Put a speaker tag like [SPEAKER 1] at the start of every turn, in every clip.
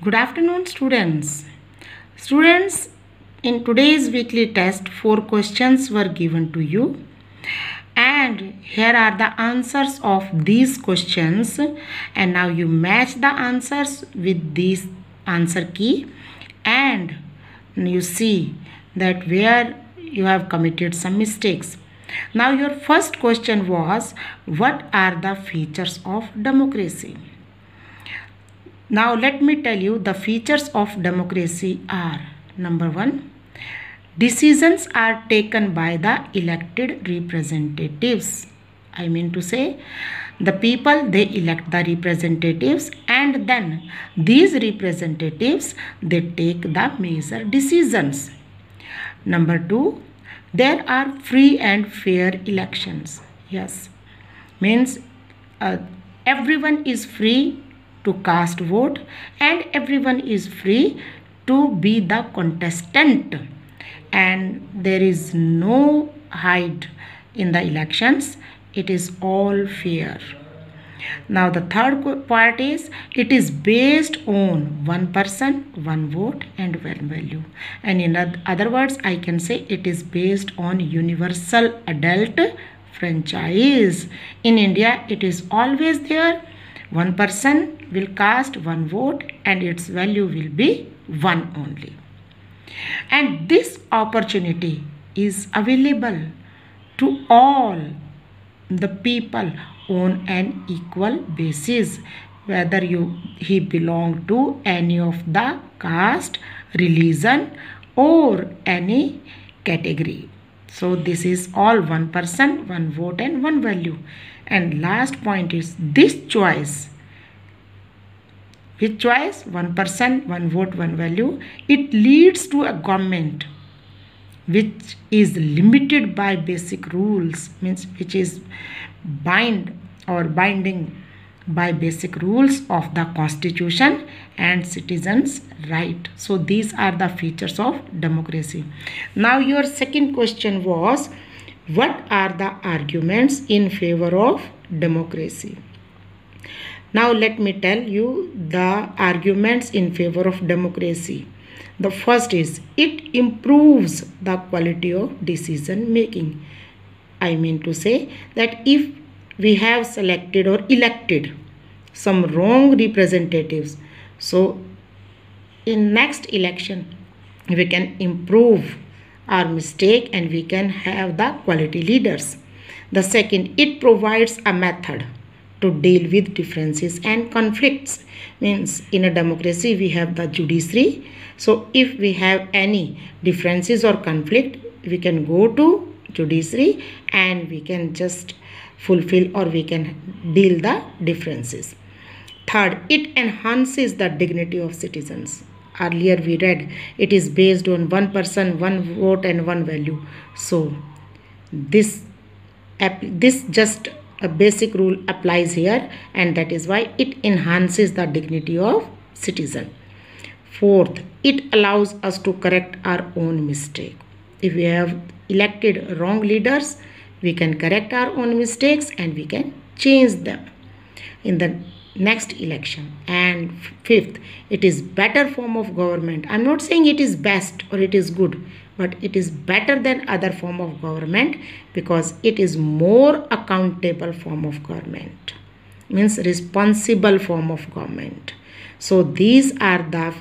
[SPEAKER 1] Good afternoon, students. Students, in today's weekly test, four questions were given to you. And here are the answers of these questions. And now you match the answers with this answer key. And you see that where you have committed some mistakes. Now, your first question was What are the features of democracy? Now, let me tell you the features of democracy are number one, decisions are taken by the elected representatives. I mean to say, the people they elect the representatives and then these representatives they take the major decisions. Number 2 there are free and fair elections. Yes. Means uh, everyone is free to cast vote and everyone is free to be the contestant. And there is no hide in the elections. It is all fair. Now the third part is it is based on one person one vote and one value. And in other words i can say it is based on universal adult franchise. In india it is always there one person will cast one vote and its value will be one only. And this opportunity is available to all the people on an equal basis whether you he belong to any of the caste religion or any category so this is all one person one vote and one value. And last point is this choice. Which choice? One person one vote one value. It leads to a government which is limited by basic rules means which is bind or binding by basic rules of the constitution and citizens right. So these are the features of democracy. Now your second question was what are the arguments in favor of democracy? Now let me tell you the arguments in favor of democracy. The first is it improves the quality of decision making i mean to say that if we have selected or elected some wrong representatives. So in next election we can improve our mistake and we can have the quality leaders. The second it provides a method to deal with differences and conflicts. Means in a democracy we have the judiciary. So if we have any differences or conflict we can go to judiciary and we can just fulfill or we can deal the differences. Third, it enhances the dignity of citizens. Earlier we read it is based on one person, one vote and one value. So this this just a basic rule applies here and that is why it enhances the dignity of citizen. Fourth, it allows us to correct our own mistake. If we have elected wrong leaders, we can correct our own mistakes and we can change them in the next election. And fifth it is better form of government. I'm not saying it is best or it is good but it is better than other form of government because it is more accountable form of government. Means responsible form of government. So these are the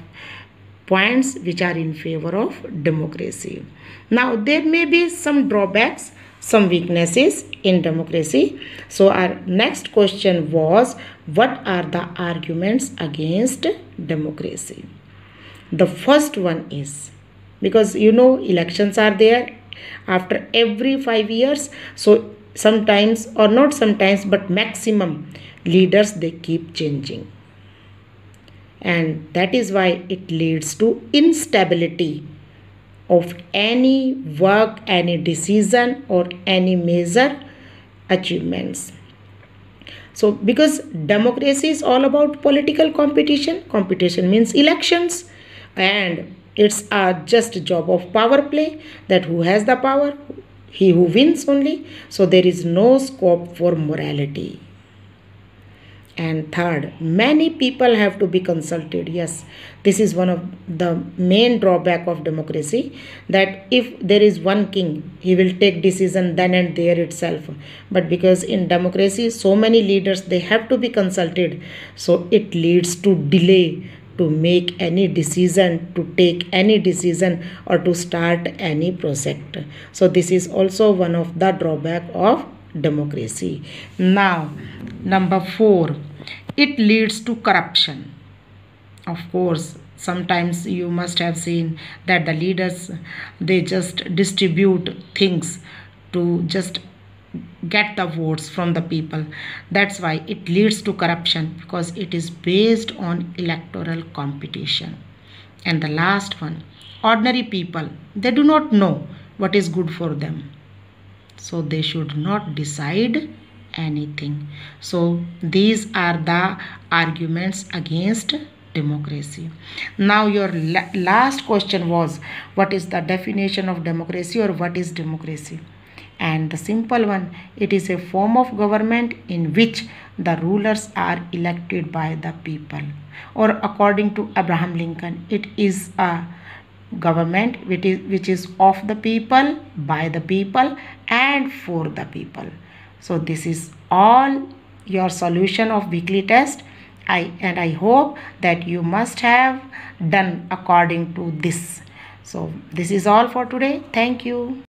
[SPEAKER 1] points which are in favor of democracy. Now there may be some drawbacks some weaknesses in democracy. So our next question was what are the arguments against democracy? The first one is because you know elections are there after every 5 years so sometimes or not sometimes but maximum leaders they keep changing and that is why it leads to instability of any work, any decision, or any major achievements. So, because democracy is all about political competition, competition means elections, and it's a just job of power play that who has the power, he who wins only. So, there is no scope for morality. And third many people have to be consulted. Yes this is one of the main drawback of democracy that if there is one king he will take decision then and there itself. But because in democracy so many leaders they have to be consulted so it leads to delay to make any decision to take any decision or to start any project. So this is also one of the drawback of democracy. Now number 4 it leads to corruption. Of course sometimes you must have seen that the leaders they just distribute things to just get the votes from the people. That's why it leads to corruption because it is based on electoral competition. And the last one ordinary people they do not know what is good for them so they should not decide anything. So these are the arguments against democracy. Now your la last question was what is the definition of democracy or what is democracy? And the simple one, it is a form of government in which the rulers are elected by the people. Or according to Abraham Lincoln, it is a government which is, which is of the people, by the people and for the people. So this is all your solution of weekly test. I and I hope that you must have done according to this. So this is all for today. Thank you.